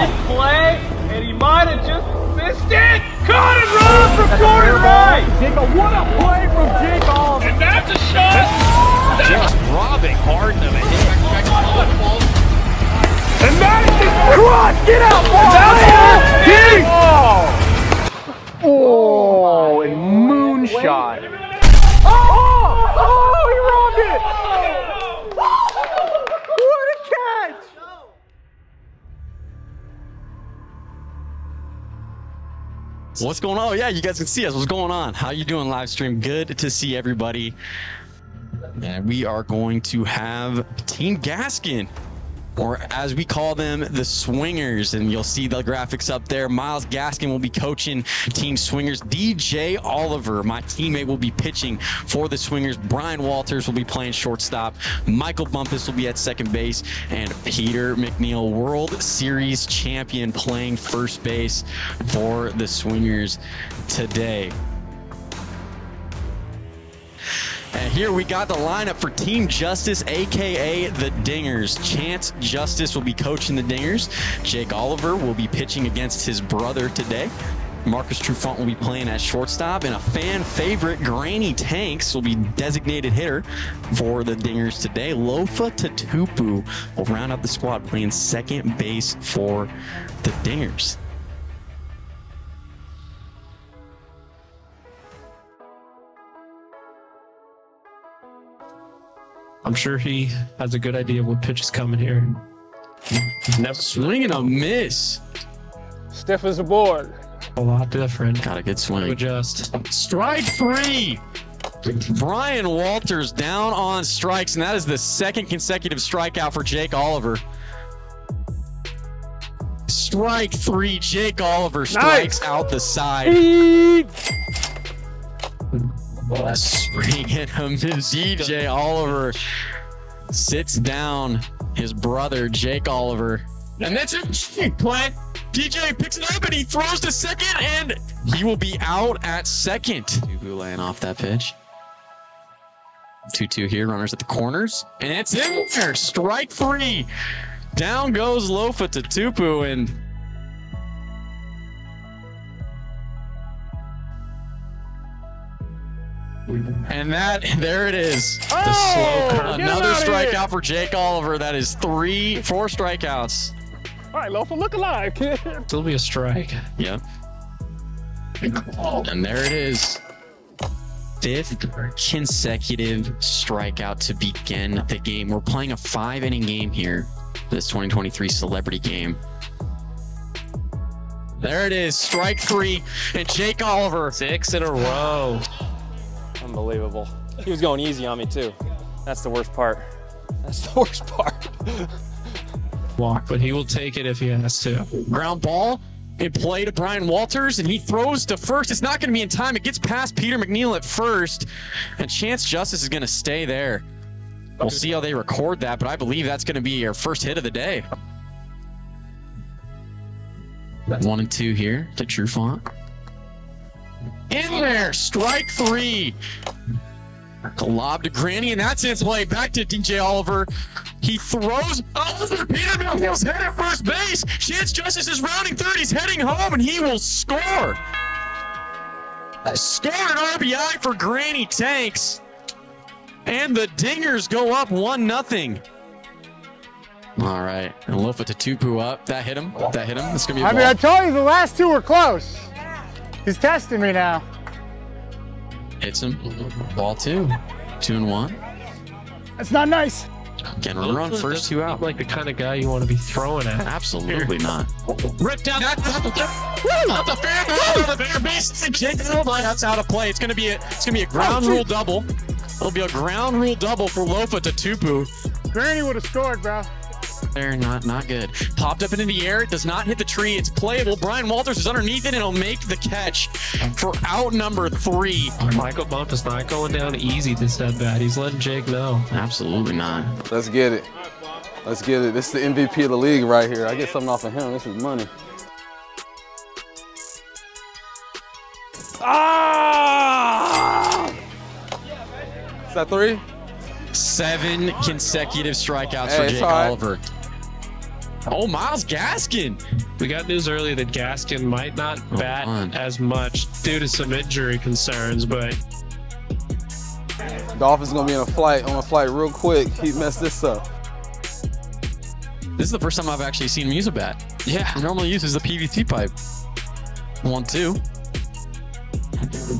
didn't play, and he might have just missed it. Caught and run from corner right. Jake, what a play from Jake Oliver. And that's a shot. Just robbing Harden of a hit. And that is Madison, cross, get out, ball. Oh, and moonshot. What's going on? Oh, yeah, you guys can see us. What's going on? How you doing, live stream? Good to see everybody. And we are going to have Team Gaskin, or as we call them, the Swingers. And you'll see the graphics up there. Myles Gaskin will be coaching Team Swingers. DJ Oliver, my teammate, will be pitching for the Swingers. Bryan Walters will be playing shortstop. Michael Bumpus will be at second base. And Peter McNeil, World Series champion, playing first base for the Swingers today. And here we got the lineup for Team Justice, aka the Dingers. Chance Justice will be coaching the Dingers. Jake Oliver will be pitching against his brother today. Marcus Trufant will be playing at shortstop, and a fan favorite, Granny Tanks, will be designated hitter for the Dingers today. Lofa Tatupu will round out the squad playing second base for the Dingers. I'm sure he has a good idea of what pitch is coming here. Never swing and a miss. Stiff as a board. A lot different. Got a good swing. adjust. Strike three. Bryan Walters down on strikes, and that is the second consecutive strikeout for Jake Oliver. Strike three, Jake Oliver strikes out the side. Swing and a miss. DJ Oliver sits down his brother, Jake Oliver. And that's it. Play. DJ picks it up and he throws to second, and he will be out at second. Tubu laying off that pitch. 2 2 here, runners at the corners. And it's in there. Strike three. Down goes Lofa Tatupu, and And that, there it is. The oh, slow curve. Get him Another strikeout for Jake Oliver. That is three, four strikeouts. All right, Lofa, look alive, kid. Still be a strike. Yep. And there it is. Fifth consecutive strikeout to begin the game. We're playing a five inning game here, this 2023 celebrity game. There it is, strike three, and Jake Oliver. Six in a row. Unbelievable. He was going easy on me too. That's the worst part. That's the worst part. Walk, but he will take it if he has to. Ground ball in play to Bryan Walters, and he throws to first. It's not going to be in time. It gets past Peter McNeil at first, and Chance Justice is going to stay there. We'll see how they record that, but I believe that's going to be your first hit of the day. One and two here to Trufant. In there, strike three. A lob to Granny, and that's in play. Back to DJ Oliver. He throws over Peter McNeil's head at first base. Chance Justice is rounding third. He's heading home, and he will score. Score an RBI for Granny Tanks. And the Dingers go up 1 nothing. All right. And Lofa Tatupu up. That hit him. That hit him. It's going to be a I ball. mean, I told you the last two were close. He's testing me now. Hits him. Ball two. Two and one. That's not nice. Again, runner on first, two out. Like the kind of guy you want to be throwing at. Absolutely not. Ripped down. That's out the fair base. The fair base. That's out of play. It's gonna be a. It's gonna be a oh, ground rule double. It'll be a ground rule double for Lofa Tatupu. Granny would have scored, bro. There, not not good. Popped up into the air. It does not hit the tree. It's playable. Bryan Walters is underneath it, and he'll make the catch for out number three. Michael Bumpus not going down easy this at bat. He's letting Jake know. Absolutely not. Let's get it. Let's get it. This is the MVP of the league right here. I get something off of him. This is money. Ah! Is that three? Seven consecutive strikeouts Hey, for Jake all right. Oliver. Oh, Myles Gaskin. We got news earlier that Gaskin might not Oh, bat man. as much due to some injury concerns, but Dolphins is gonna be in a flight on a flight real quick. He messed this up. This is the first time I've actually seen him use a bat. yeah, He normally uses the PVC pipe. One, two.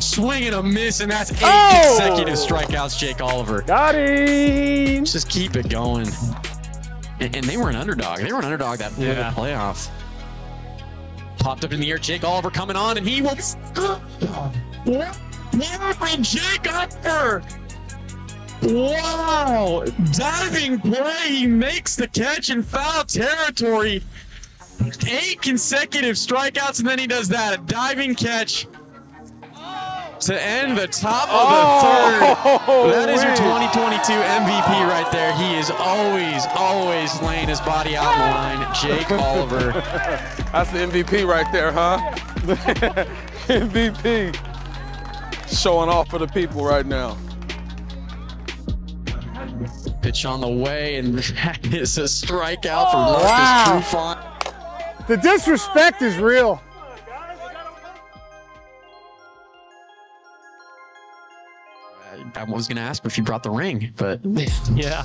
Swing and a miss, and that's eight Oh! consecutive strikeouts, Jake Oliver. Got him. Just keep it going. And, and they were an underdog. They were an underdog that blew Yeah. the playoff. Popped up in the air. Jake Oliver coming on, and he will. What? What? Jake Oliver! Wow! Diving play. He makes the catch in foul territory. Eight consecutive strikeouts, and then he does that. A diving catch to end the top of the oh! third. Oh, that is your 2022 MVP right there. He is always, always laying his body out in the line. Jake Oliver. That's the MVP right there, huh? MVP. Showing off for the people right now. Pitch on the way, and that is a strikeout from oh, Marcus Wow. Trufant. The disrespect is real. I was going to ask if you brought the ring, but yeah.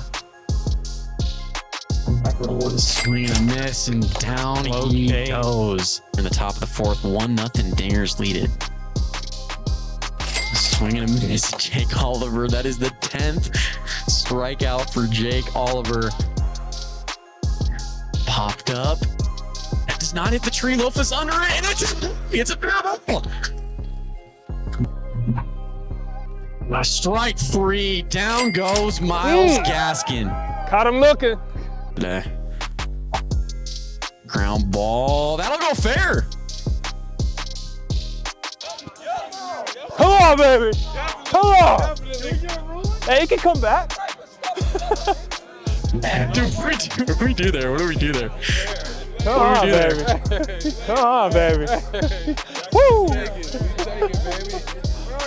swing and a miss, and down Okay. he goes. In the top of the fourth, one nothing. Dingers lead it. Swing and a miss, Jake Oliver. That is the tenth strikeout for Jake Oliver. Popped up. That does not hit the tree. Loaf is under it, and it's it's a fair ball. Strike three. Down goes Myles mm. Gaskin. Caught him looking. Nah. Ground ball. That'll go fair. Come on, baby. Come on. Hey, he can come back. Dude, what do we do, what do we do there? What do we do there? Come What on, do we there? baby. Come on, baby. Woo!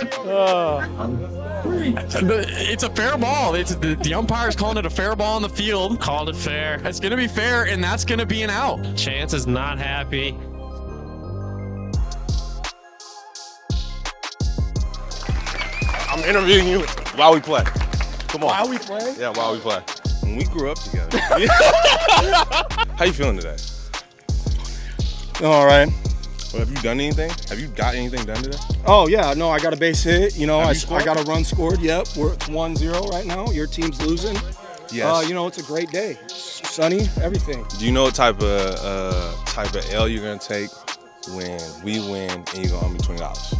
Oh, It's a fair ball. It's the, the umpire's calling it a fair ball on the field. Called it fair. It's gonna be fair, and that's gonna be an out. Chance is not happy. I'm interviewing you while we play. Come on. While we play? Yeah, while we play. When we grew up together. How you feeling today? All right. Well, have you done anything? Have you got anything done today? Oh yeah, no, I got a base hit. You know, I, you? I got a run scored. Yep, we're 1-0 right now. Your team's losing. Yes. Uh, you know, it's a great day. Sunny, everything. Do you know what type of uh, type of L you're gonna take when we win and you're gonna owe me twenty dollars?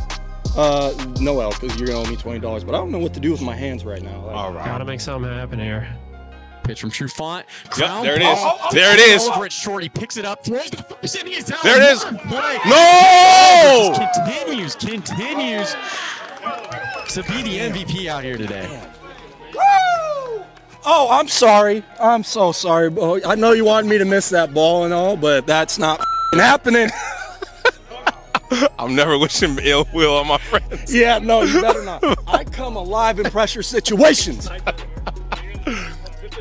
Uh, no L, because you're gonna owe me twenty dollars. But I don't know what to do with my hands right now. Like, All right. Gotta make something happen here. Pitch from Trufant. Yep, oh, there it is. ball. There it is. Over at short. He picks it up. Throws the first, and he's down. There it is. one. No! Continues, continues to be the MVP out here today. Oh, I'm sorry. I'm so sorry. bro. I know you wanted me to miss that ball and all, but that's not happening. I'm never wishing ill will on my friends. yeah, no, you better not. I come alive in pressure situations.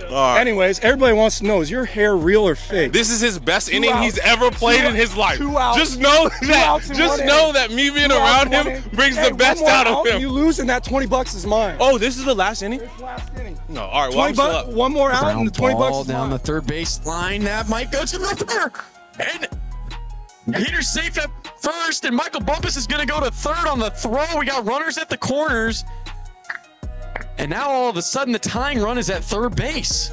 All right. Anyways, everybody wants to know: is your hair real or fake? This is his best inning outs. he's ever played Two in his life. two outs. Just know that. outs Just know inning. that me being Two around one him inning. brings Hey, the best more out out, of him. You lose, and that 20 bucks is mine. Oh, this is the last inning? This last inning. No. All right. Well, 20 I'm still bucks, up. one more out, and the 20 bucks ball is down mine. the third base line. That might go to the third. And Peter's safe at first, and Michael Bumpus is going to go to third on the throw. We got runners at the corners. And now all of a sudden, the tying run is at third base.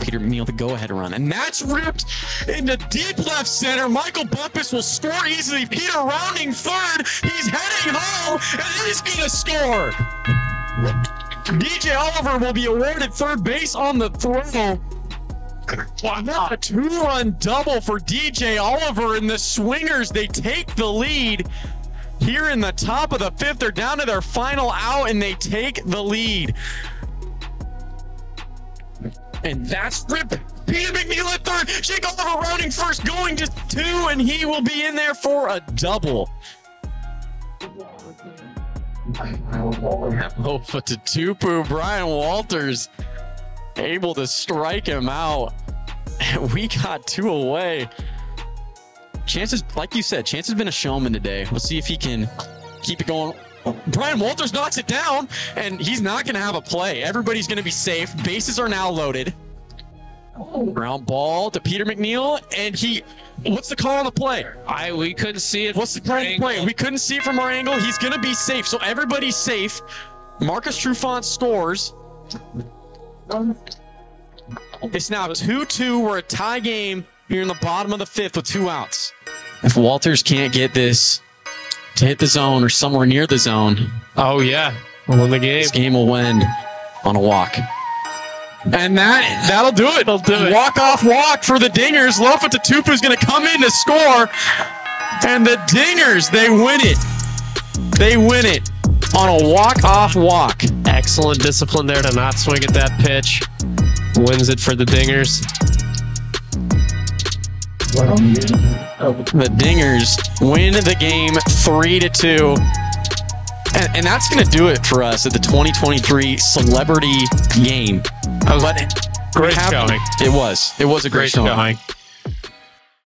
Peter McNeil the go-ahead run, and that's ripped into deep left center. Michael Bumpus will score easily. Peter rounding third. He's heading home, and he's gonna score. DJ Oliver will be awarded third base on the throw. Wow, A two-run double for DJ Oliver, and the Swingers they take the lead. Here in the top of the fifth, they're down to their final out, and they take the lead. And that's Rip. Peter McNeil at third. Jake Oliver rounding first, going just two, and he will be in there for a double. Oh, but to Tupu, Bryan Walters able to strike him out. And we got two away. Chances, like you said, Chance has been a showman today. We'll see if he can keep it going. Bryan Walters knocks it down, and he's not going to have a play. Everybody's going to be safe. Bases are now loaded. Ground ball to Peter McNeil, and he. What's the call on the play? I we couldn't see it. What's the the play? We couldn't see it from our angle. He's going to be safe, so everybody's safe. Marcus Trufant scores. It's now 2 2. We're a tie game here in the bottom of the fifth with two outs. If Walters can't get this to hit the zone or somewhere near the zone, Oh yeah, won the game. this game will win on a walk. And that that'll do it. That'll do it. Walk off walk for the Dingers. Lofa Tatupu's going to come in to score, and the Dingers they win it. They win it on a walk off walk. Excellent discipline there to not swing at that pitch. Wins it for the Dingers. The Dingers win the game three to two. And, and that's going to do it for us at the 2023 Celebrity Game. But Great showing. It was. It was a great, Great showing. showing.